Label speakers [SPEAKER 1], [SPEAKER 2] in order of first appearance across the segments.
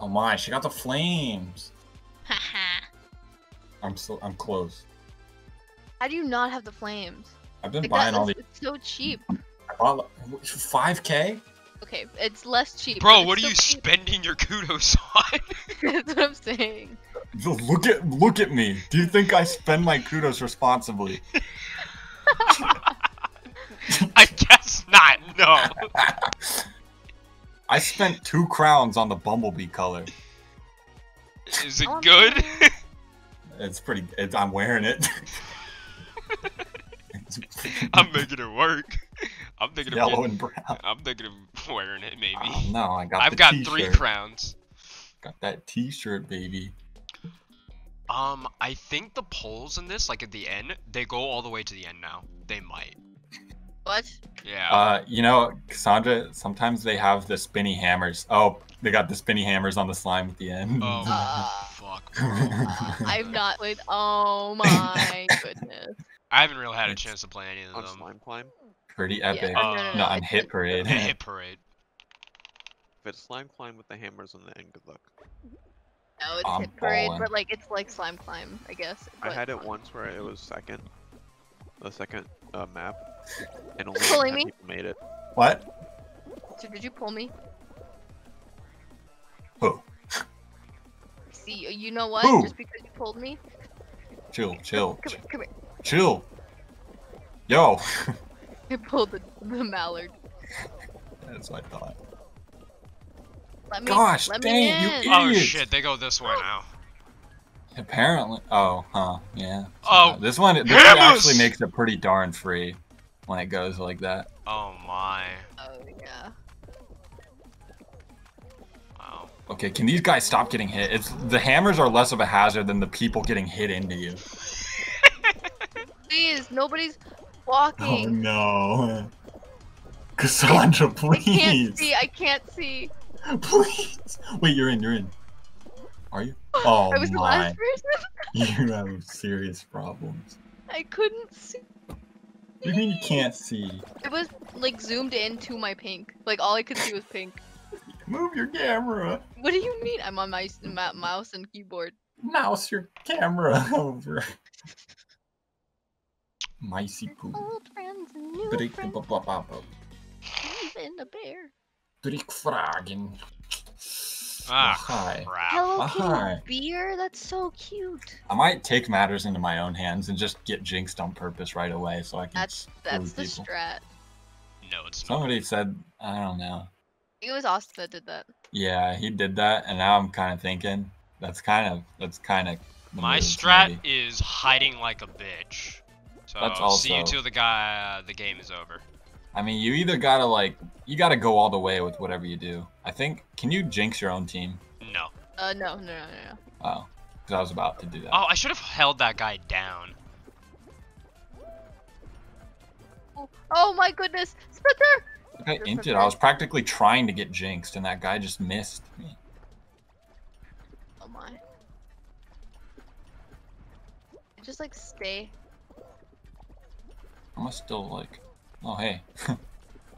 [SPEAKER 1] Oh my, she got the flames.
[SPEAKER 2] Haha.
[SPEAKER 1] I'm so I'm close.
[SPEAKER 2] How do you not have the flames?
[SPEAKER 1] I've been
[SPEAKER 2] Like
[SPEAKER 1] buying
[SPEAKER 2] that,
[SPEAKER 1] all these.
[SPEAKER 2] it's, it's so cheap.
[SPEAKER 1] I bought five k.
[SPEAKER 2] Okay, it's less cheap.
[SPEAKER 3] Bro, what are you
[SPEAKER 2] cheap.
[SPEAKER 3] spending your kudos on?
[SPEAKER 2] That's what I'm saying.
[SPEAKER 1] Look at look at me. Do you think I spend my kudos responsibly?
[SPEAKER 3] I guess not. No.
[SPEAKER 1] I spent two crowns on the bumblebee color.
[SPEAKER 3] Is it good?
[SPEAKER 1] It's pretty. It's, I'm wearing it.
[SPEAKER 3] I'm making it work. I'm thinking of
[SPEAKER 1] yellow and brown.
[SPEAKER 3] I'm thinking of wearing it maybe.
[SPEAKER 1] Oh, no, I got.
[SPEAKER 3] I've got three crowns.
[SPEAKER 1] Got that T-shirt, baby.
[SPEAKER 3] Um, I think the polls in this, like at the end, they go all the way to the end now. They might.
[SPEAKER 2] What?
[SPEAKER 3] Yeah.
[SPEAKER 1] Uh, you know, Cassandra. Sometimes they have the spinny hammers. Oh, they got the spinny hammers on the slime at the end.
[SPEAKER 3] oh
[SPEAKER 2] Uh,
[SPEAKER 3] fuck.
[SPEAKER 2] I've not played. Oh my goodness.
[SPEAKER 3] I haven't really had a chance to play any of them.
[SPEAKER 4] On slime climb.
[SPEAKER 1] Pretty epic.
[SPEAKER 2] no,
[SPEAKER 3] Uh,
[SPEAKER 2] no, no,
[SPEAKER 1] no, on Hit
[SPEAKER 2] like-
[SPEAKER 1] Parade.
[SPEAKER 3] Hit parade.
[SPEAKER 4] If it's slime climb with the hammers on the end, good luck.
[SPEAKER 2] No, it's
[SPEAKER 1] I'm
[SPEAKER 2] hit parade,
[SPEAKER 1] balling.
[SPEAKER 2] but like it's like slime climb, I guess.
[SPEAKER 4] I had it once where it was second, the second uh, map, and only
[SPEAKER 2] Pulling
[SPEAKER 4] 10
[SPEAKER 2] me?
[SPEAKER 4] people made it.
[SPEAKER 1] what?
[SPEAKER 2] So did you pull me?
[SPEAKER 1] Who?
[SPEAKER 2] See, you know what?
[SPEAKER 1] Who?
[SPEAKER 2] Just because you pulled me.
[SPEAKER 1] Chill, chill,
[SPEAKER 2] Come here, come here.
[SPEAKER 1] chill. Yo.
[SPEAKER 2] I pulled the, the mallard.
[SPEAKER 1] That's what I thought.
[SPEAKER 2] Let me.
[SPEAKER 1] Gosh,
[SPEAKER 2] let
[SPEAKER 1] dang
[SPEAKER 2] me
[SPEAKER 1] it, you idiot.
[SPEAKER 3] Oh shit, they go this way now.
[SPEAKER 1] Apparently. Oh, huh. Yeah.
[SPEAKER 3] Oh,
[SPEAKER 1] This one. This one actually makes it pretty darn free when it goes like that.
[SPEAKER 3] Oh my.
[SPEAKER 2] Oh yeah.
[SPEAKER 3] Wow.
[SPEAKER 1] Okay, can these guys stop getting hit? It's the hammers are less of a hazard than the people getting hit into you.
[SPEAKER 2] Please, nobody's
[SPEAKER 1] oh,
[SPEAKER 2] walking.
[SPEAKER 1] Oh no. Cassandra, please.
[SPEAKER 2] I can't
[SPEAKER 1] please.
[SPEAKER 2] see. I can't see.
[SPEAKER 1] Please. Wait, you're in, you're in. Are you? Oh
[SPEAKER 2] I was the
[SPEAKER 1] my.
[SPEAKER 2] last person.
[SPEAKER 1] You have serious problems.
[SPEAKER 2] I couldn't see.
[SPEAKER 1] You mean you can't see?
[SPEAKER 2] It was like zoomed into my pink. Like all I could see was pink.
[SPEAKER 1] Move your camera.
[SPEAKER 2] What do you mean? I'm on my ma- mouse and keyboard.
[SPEAKER 1] Mouse your camera over. Micey poo.
[SPEAKER 2] Old friends and new
[SPEAKER 1] Brick
[SPEAKER 2] friends. Even a bear.
[SPEAKER 1] Brick fragen.
[SPEAKER 3] Ah,
[SPEAKER 1] Hi.
[SPEAKER 3] crap.
[SPEAKER 2] Hello
[SPEAKER 1] Hi.
[SPEAKER 2] Kitty beer. That's so cute.
[SPEAKER 1] I might take matters into my own hands and just get jinxed on purpose right away so I can.
[SPEAKER 2] That's that's
[SPEAKER 1] screw
[SPEAKER 2] the
[SPEAKER 1] people.
[SPEAKER 2] strat.
[SPEAKER 3] No, it's not.
[SPEAKER 1] Somebody said, I don't know.
[SPEAKER 2] I it was Austin that did that.
[SPEAKER 1] Yeah, he did that, and now I'm kind of thinking that's kind of that's kind of
[SPEAKER 3] My strat is hiding like a bitch. So
[SPEAKER 1] That's
[SPEAKER 3] see you
[SPEAKER 1] also-
[SPEAKER 3] till the guy uh, the game is over.
[SPEAKER 1] I mean, you either gotta like you gotta go all the way with whatever you do. I think. Can you jinx your own team?
[SPEAKER 3] No.
[SPEAKER 2] Uh, no, no, no, no, no.
[SPEAKER 1] Oh, because I was about to do that.
[SPEAKER 3] Oh, I should have held that guy down.
[SPEAKER 2] Oh, oh my goodness, Sprinter!
[SPEAKER 1] Look, I
[SPEAKER 2] you're
[SPEAKER 1] inted. I was practically trying to get jinxed, and that guy just missed me.
[SPEAKER 2] Oh my. Just like stay.
[SPEAKER 1] I'm still like, oh hey. oh,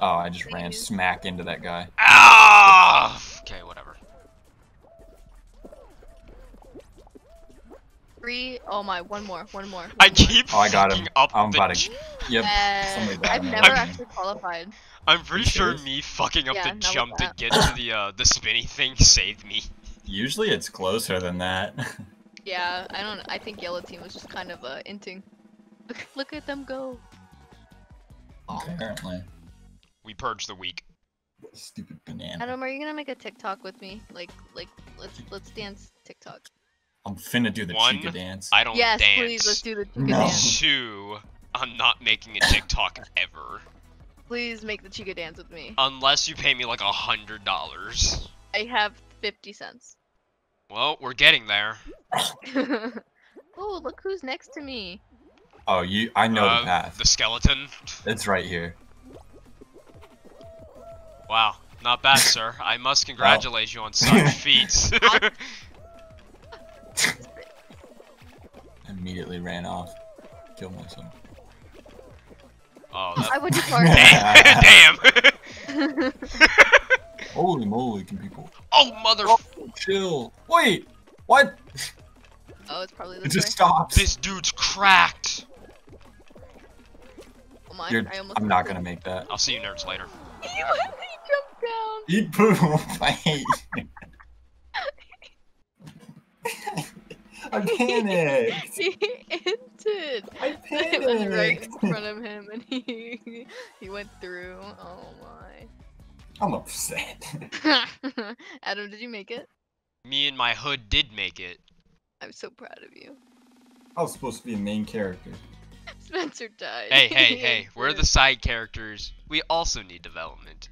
[SPEAKER 1] I just ran
[SPEAKER 2] Please.
[SPEAKER 1] smack into that guy.
[SPEAKER 3] Ah! Okay, whatever.
[SPEAKER 2] Three. Oh my, one more, one more.
[SPEAKER 3] I
[SPEAKER 2] one more.
[SPEAKER 1] Oh,
[SPEAKER 3] keep
[SPEAKER 1] I got him.
[SPEAKER 3] up
[SPEAKER 1] I'm
[SPEAKER 3] the
[SPEAKER 1] about to... Yep.
[SPEAKER 2] Uh, I've never
[SPEAKER 3] I'm-
[SPEAKER 2] actually qualified.
[SPEAKER 3] I'm pretty sure me fucking up
[SPEAKER 2] Yeah,
[SPEAKER 3] the jump to get to the uh the spinny thing saved me.
[SPEAKER 1] Usually it's closer than that.
[SPEAKER 2] Yeah, I don't. I think yellow team was just kind of uh inting. Look, look at them go.
[SPEAKER 1] Apparently.
[SPEAKER 3] We purge the week.
[SPEAKER 1] Stupid banana.
[SPEAKER 2] Adam, are you gonna make a TikTok with me? Like, like, let's let's dance TikTok.
[SPEAKER 1] I'm finna do the
[SPEAKER 3] One,
[SPEAKER 1] Chica dance.
[SPEAKER 3] I don't
[SPEAKER 2] yes,
[SPEAKER 3] dance.
[SPEAKER 2] please, let's do the Chica
[SPEAKER 1] No.
[SPEAKER 2] dance.
[SPEAKER 3] Two, I'm not making a TikTok ever.
[SPEAKER 2] Please make the Chica dance with me.
[SPEAKER 3] Unless you pay me like a hundred dollars.
[SPEAKER 2] I have fifty cents.
[SPEAKER 3] Well, we're getting there.
[SPEAKER 2] oh, look who's next to me.
[SPEAKER 1] Oh, you. I know
[SPEAKER 3] Uh,
[SPEAKER 1] the path.
[SPEAKER 3] The skeleton.
[SPEAKER 1] It's right here.
[SPEAKER 3] Wow, not bad, sir. I must congratulate you on such feats.
[SPEAKER 1] Immediately ran off. Killed myself.
[SPEAKER 3] oh, that...
[SPEAKER 2] I went too far.
[SPEAKER 3] Damn!
[SPEAKER 1] Holy moly, can people?
[SPEAKER 3] oh, mother...
[SPEAKER 1] chill. Wait, what?
[SPEAKER 2] Oh, it's probably
[SPEAKER 1] It just
[SPEAKER 2] way.
[SPEAKER 1] stops.
[SPEAKER 3] This dude's cracked.
[SPEAKER 2] Oh my,
[SPEAKER 1] You're,
[SPEAKER 2] I almost
[SPEAKER 1] I'm not gonna make that.
[SPEAKER 3] I'll see you nerds later.
[SPEAKER 2] he jumped down.
[SPEAKER 1] Eat poop. I hate you. I panicked.
[SPEAKER 2] He entered.
[SPEAKER 1] I
[SPEAKER 2] It was right in front of him, and he he went through. Oh my.
[SPEAKER 1] I'm upset.
[SPEAKER 2] Adam, did you make it?
[SPEAKER 3] Me and my hood did make it.
[SPEAKER 2] I'm so proud of you.
[SPEAKER 1] I was supposed to be a main character.
[SPEAKER 2] Spencer died.
[SPEAKER 3] Hey, hey, hey, we're the side characters. We also need development.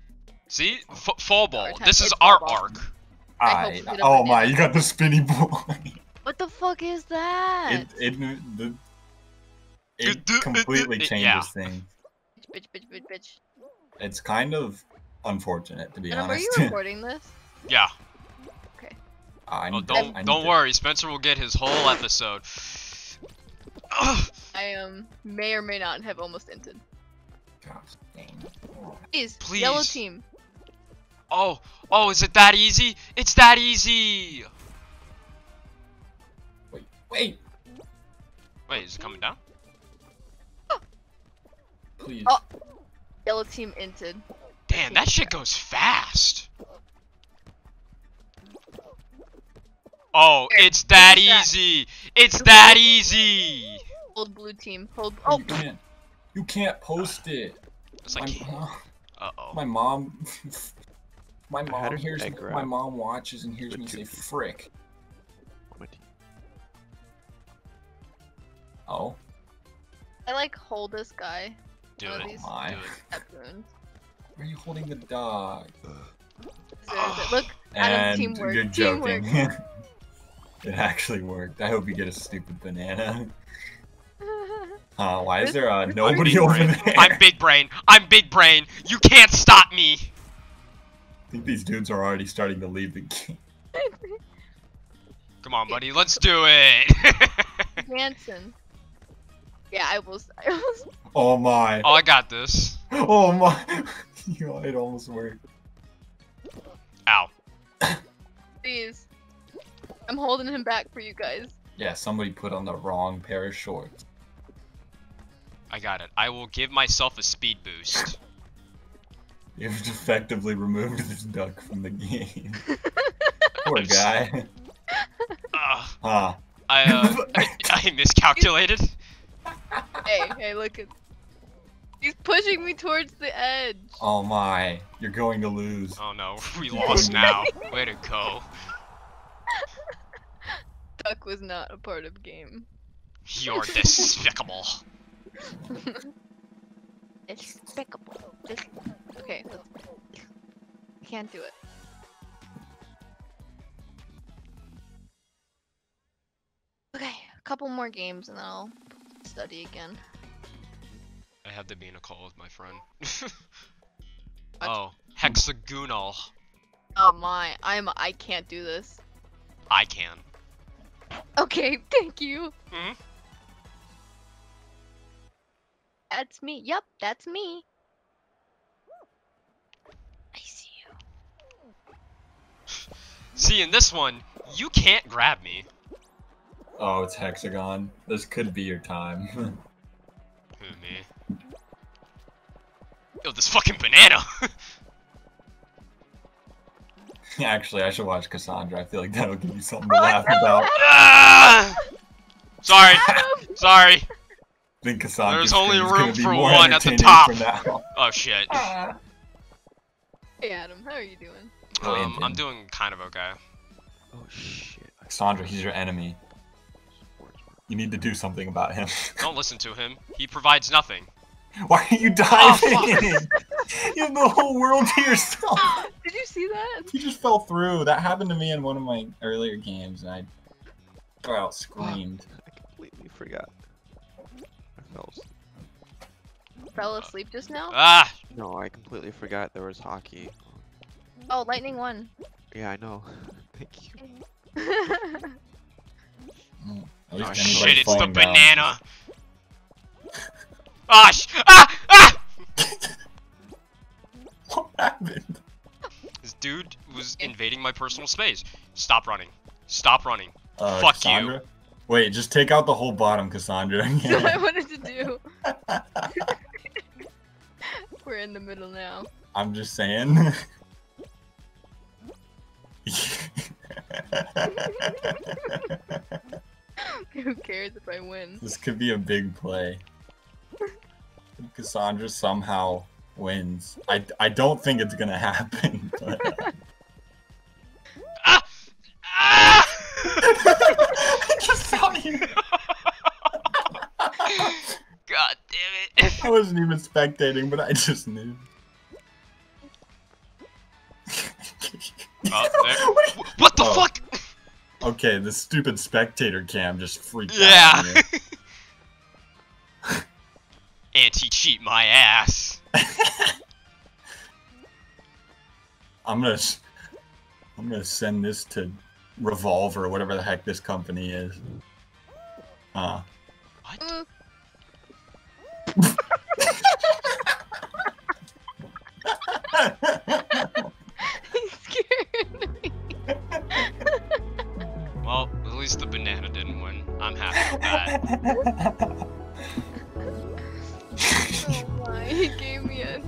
[SPEAKER 3] See? Oh. F fall ball.
[SPEAKER 2] time.
[SPEAKER 3] This is our
[SPEAKER 2] ball.
[SPEAKER 3] arc.
[SPEAKER 2] I
[SPEAKER 1] I, oh my, you got the spinny ball.
[SPEAKER 2] What the fuck is that?
[SPEAKER 1] it it the it
[SPEAKER 3] Do- do-
[SPEAKER 1] completely changes
[SPEAKER 3] yeah.
[SPEAKER 1] things.
[SPEAKER 2] bitch, bitch, bitch, bitch.
[SPEAKER 1] It's kind of unfortunate to be
[SPEAKER 2] Adam, are you recording this?
[SPEAKER 3] Yeah.
[SPEAKER 1] I
[SPEAKER 3] Oh, don't
[SPEAKER 1] I need
[SPEAKER 3] don't
[SPEAKER 1] to-
[SPEAKER 3] worry. Spencer will get his whole episode. Ugh.
[SPEAKER 2] I um may or may not have almost entered.
[SPEAKER 1] Gosh, dang.
[SPEAKER 2] Please, yellow team.
[SPEAKER 3] Oh, oh, is it that easy? It's that easy.
[SPEAKER 1] Wait, wait,
[SPEAKER 3] Wait, is it coming down?
[SPEAKER 1] please.
[SPEAKER 2] Oh. Yellow team entered.
[SPEAKER 3] Damn, that shit goes fast. Oh, it's that. easy. It's that easy.
[SPEAKER 2] Hold blue team. Hold.
[SPEAKER 1] Oh, you can't. You can't post it.
[SPEAKER 3] It's
[SPEAKER 1] My,
[SPEAKER 3] like, uh oh.
[SPEAKER 1] my mom. My mom hears.
[SPEAKER 4] egg
[SPEAKER 1] My mom watches and hears me say
[SPEAKER 4] two-
[SPEAKER 1] "frick."
[SPEAKER 4] My.
[SPEAKER 1] Oh,
[SPEAKER 2] I like hold this guy.
[SPEAKER 3] Do
[SPEAKER 2] one of
[SPEAKER 3] it.
[SPEAKER 2] these
[SPEAKER 1] my.
[SPEAKER 3] Do it.
[SPEAKER 2] baboons.
[SPEAKER 1] Where are you holding the dog?
[SPEAKER 2] Deserves it. Look, Adam,
[SPEAKER 1] And
[SPEAKER 2] teamwork,
[SPEAKER 1] you're joking.
[SPEAKER 2] teamwork.
[SPEAKER 1] it actually worked. I hope you get a stupid banana. Uh, why is there uh, nobody over
[SPEAKER 3] brain.
[SPEAKER 1] there?
[SPEAKER 3] I'm big brain. I'm big brain. You can't stop me.
[SPEAKER 1] I think these dudes are already starting to leave the game.
[SPEAKER 3] Come on, buddy. Let's do it.
[SPEAKER 2] Hanson. Yeah, I was. I was.
[SPEAKER 1] Oh my.
[SPEAKER 3] oh, I got this.
[SPEAKER 1] Oh my. you know, it almost worked.
[SPEAKER 3] Ow.
[SPEAKER 2] Please. I'm holding him back for you guys.
[SPEAKER 1] Yeah, somebody put on the wrong pair of shorts.
[SPEAKER 3] I got it. I will give myself a speed boost.
[SPEAKER 1] You've effectively removed this duck from the game. Poor guy.
[SPEAKER 3] Ugh.
[SPEAKER 1] Huh.
[SPEAKER 3] I, uh, I, I miscalculated.
[SPEAKER 2] hey, hey, look at. He's pushing me towards the edge.
[SPEAKER 1] Oh my. You're going to lose.
[SPEAKER 3] Oh no, we lost now. Way to go.
[SPEAKER 2] Duck was not a part of game.
[SPEAKER 3] You're despicable.
[SPEAKER 2] Despicable. Dis- okay, let's. Can't do it. Okay, a couple more games and then I'll study again.
[SPEAKER 3] I had to be in a call with my friend. oh, hexagonal.
[SPEAKER 2] Oh my, I'm I can't do this.
[SPEAKER 3] I can.
[SPEAKER 2] Okay, thank you.
[SPEAKER 3] Mhm.
[SPEAKER 2] That's me. Yep, that's me. I see you.
[SPEAKER 3] See, in this one, you can't grab me.
[SPEAKER 1] Oh, it's Hexagon. This could be your time.
[SPEAKER 3] Who, me? Yo, this fucking banana!
[SPEAKER 1] Actually, I should watch Cassandra. I feel like that'll give you something to laugh about.
[SPEAKER 3] Ah! Sorry, sorry.
[SPEAKER 1] I think Cassandra.
[SPEAKER 3] There's only room for one at the top.
[SPEAKER 1] Now.
[SPEAKER 3] Oh shit.
[SPEAKER 2] Hey Adam, how are you doing?
[SPEAKER 1] Oh,
[SPEAKER 3] Um, I'm doing kind of okay.
[SPEAKER 4] Oh shit. I
[SPEAKER 1] Cassandra, he's your enemy. You need to do something about him.
[SPEAKER 3] Don't listen to him. He provides nothing.
[SPEAKER 1] Why are you
[SPEAKER 3] Oh,
[SPEAKER 1] diving
[SPEAKER 3] fuck.
[SPEAKER 1] in? You have the whole world to yourself.
[SPEAKER 2] Did you see that?
[SPEAKER 1] You just fell through. That happened to me in one of my earlier games, and I well screamed.
[SPEAKER 4] I completely forgot. I fell. asleep.
[SPEAKER 2] Fell asleep just now?
[SPEAKER 3] Ah!
[SPEAKER 4] No, I completely forgot there was hockey.
[SPEAKER 2] Oh, lightning won.
[SPEAKER 4] Yeah, I know. Thank you.
[SPEAKER 1] Mm,
[SPEAKER 3] Oh shit, it's the
[SPEAKER 1] down.
[SPEAKER 3] banana! Ah! sh- Ah! Ah!
[SPEAKER 1] What happened?
[SPEAKER 3] This dude was invading my personal space. Stop running. Stop running.
[SPEAKER 1] Uh,
[SPEAKER 3] Fuck you.
[SPEAKER 1] Wait, just take out the whole bottom, Cassandra.
[SPEAKER 2] That's what I wanted to do. We're in the middle now.
[SPEAKER 1] I'm just saying.
[SPEAKER 2] Who cares if I win?
[SPEAKER 1] this could be a big play. Cassandra somehow wins. I, I don't think it's gonna happen. But... saw you.
[SPEAKER 3] God damn it.
[SPEAKER 1] I wasn't even spectating, but I just knew.
[SPEAKER 3] Oh, there- Wh- What the
[SPEAKER 1] Oh.
[SPEAKER 3] fuck?
[SPEAKER 1] Okay, the stupid spectator cam just freaked
[SPEAKER 3] Yeah.
[SPEAKER 1] out. Yeah.
[SPEAKER 3] Anti-cheat my ass.
[SPEAKER 1] I'm gonna, s- I'm gonna send this to Revolve or whatever the heck this company is. Uh,
[SPEAKER 3] What?
[SPEAKER 2] Ooh, he scared me.
[SPEAKER 3] Well, at least the banana didn't win. I'm happy with that.
[SPEAKER 2] Oh my, he gave me a.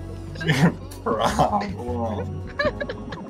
[SPEAKER 1] Problem.